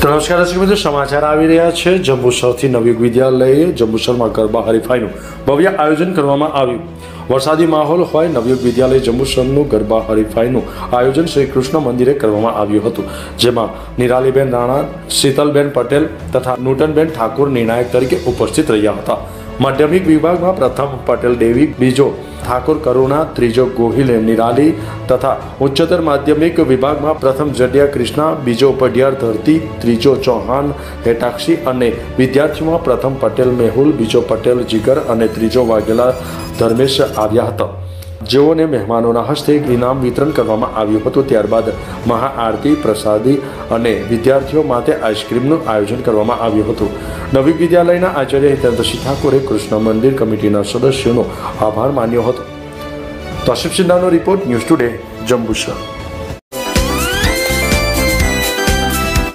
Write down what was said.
તો નમસ્કાર, દર્શક મિત્રો, સમાચાર આવી રહ્યા છે. જંબુસરથી નવયુગ વિદ્યાલયે જંબુસરમાં ગરબા હરીફાઈનું ભવ્ય આયોજન કરવામાં આવ્યું. વરસાદી માહોલ હોય નવયુગ વિદ્યાલય જંબુસરનું ગરબા હરીફાઈનું આયોજન શ્રી કૃષ્ણ મંદિરે કરવામાં આવ્યું હતું, જેમાં નિરાલીબેન રાણા, શીતલબેન પટેલ તથા નૂટનબેન ઠાકુર નિર્ણાયક તરીકે ઉપસ્થિત રહ્યા હતા. માધ્યમિક વિભાગમાં પ્રથમ પટેલ દેવી, બીજો ઠાકોર કરુણા, ત્રીજો ગોહિલ નિરાલી તથા ઉચ્ચતર માધ્યમિક વિભાગમાં પ્રથમ જડિયા કૃષ્ણા, બીજો પઢિયાર ધરતી, ત્રીજો ચૌહાણ હેટાક્ષી અને વિદ્યાર્થીઓમાં પ્રથમ પટેલ મેહુલ, બીજો પટેલ જીગર અને ત્રીજો વાઘેલા ધર્મેશ આવ્યા હતા. જેઓને મહેમાનોના હસ્તે ઇનામ વિતરણ કરવામાં આવ્યું હતું, ત્યારબાદ મહાઆરતી પ્રસાદી અને વિદ્યાર્થીઓ માટે આઈસ્ક્રીમનું આયોજન કરવામાં આવ્યું હતું. નવી વિદ્યાલયના આચાર્ય હિતેન્દ્રસિંહ ઠાકોરે કૃષ્ણ મંદિર કમિટીના સદસ્યોનો આભાર માન્યો હતો. તોશિફ સિન્હાનો રિપોર્ટ ન્યૂઝ ટુડે, જંબુસર.